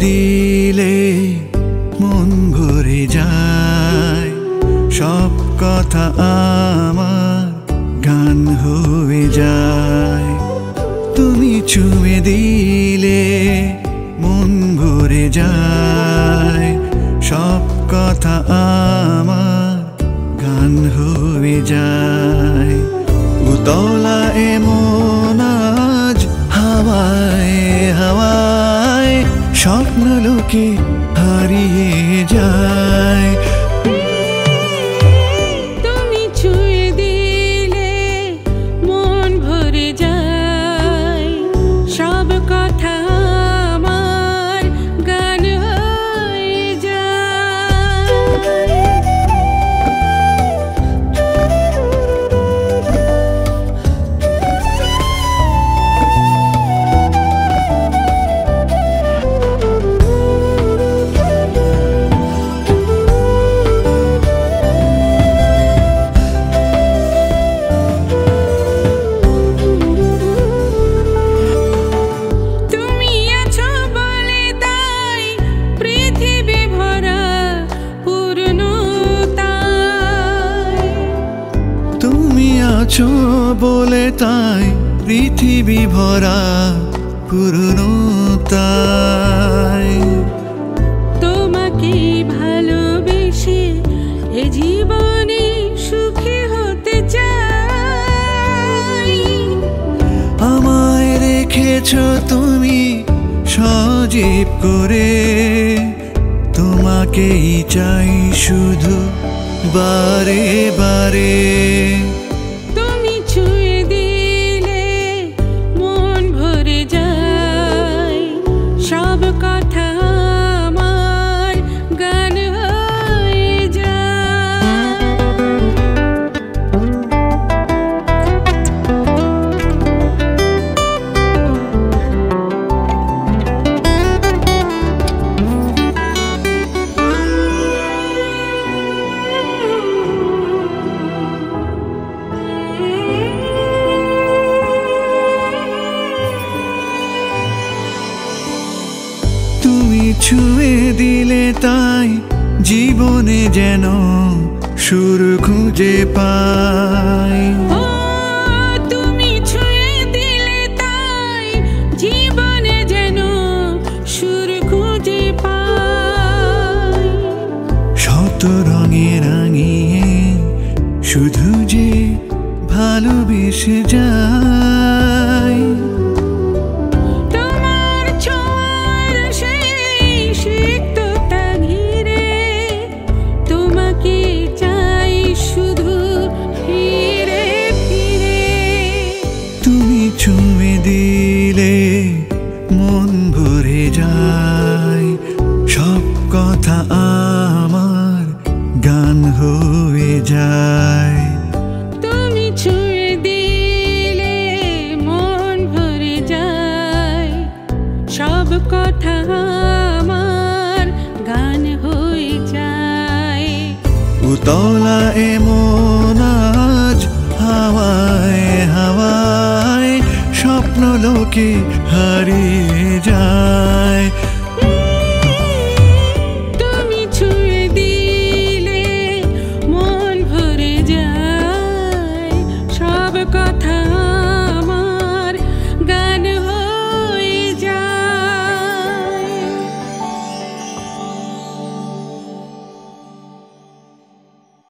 দিলে মন ভরে যায়। সব কথা আমার গান হয়ে যায়। তুমি ছুঁয়ে দিলে মন ভরে যায়। সব কথা আমার গান হয়ে যায়। উতলা এমন আজ হাওয়ায় হাওয়ায় স্বপ্ন লোকে হারিয়ে যায়। বলে তাই পৃথিবী ভরা পুরনো তাই। তোমাকে ভালোবেসে এ জীবনে সুখী হতে চাই। আমায় রেখেছ তুমি সজীব করে। তোমাকেই চাই শুধু বারে বারে। ছুঁয়ে দিলে তাই জীবনে যেন সুর খুঁজে পাই। ও তুমি ছুঁয়ে দিলে তাই জীবনে যেন সুর খুঁজে পাই। শত রঙে রাঙিয়ে শুধু যে ভালোবেসে যাই যায়। তুমি ছুঁয়ে দিলে মন ভরে যায়। সব কথা আমার গান হয়ে যায়। উতলা এমন আজ হাওয়ায় হাওয়ায় স্বপ্ন লোকে হারিয়ে যায়।